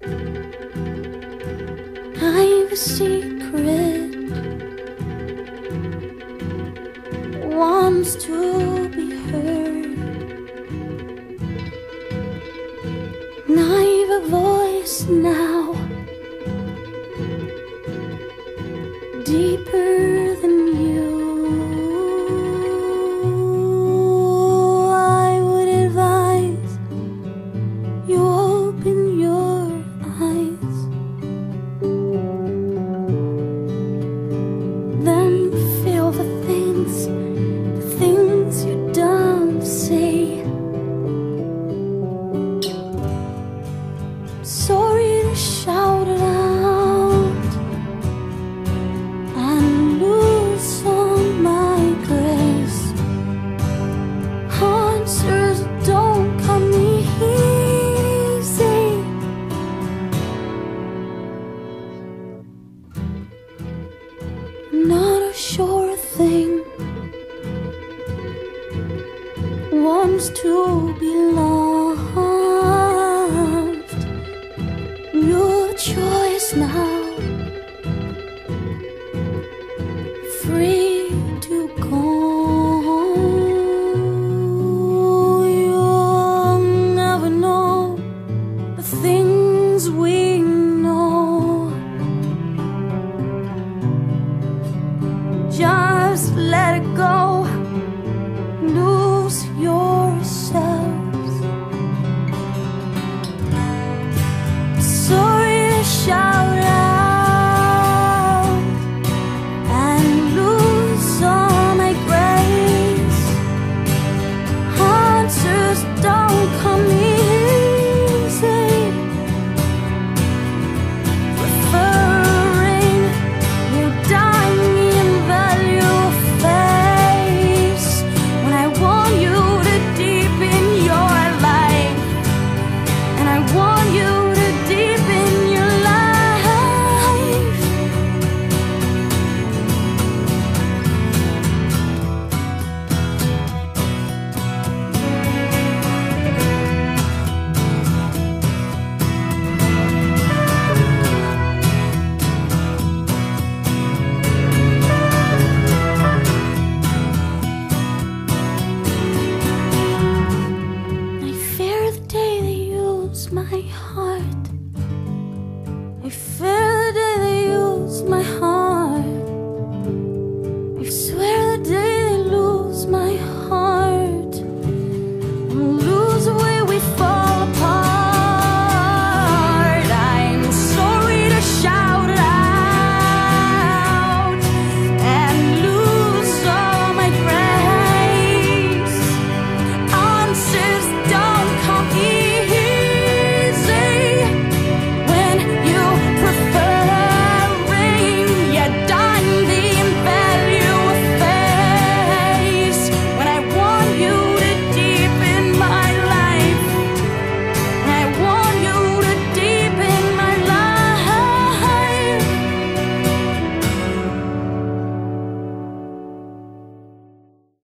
I've a secret wants to be heard. I've a voice now. to be loved. Your choice now. heart. I feel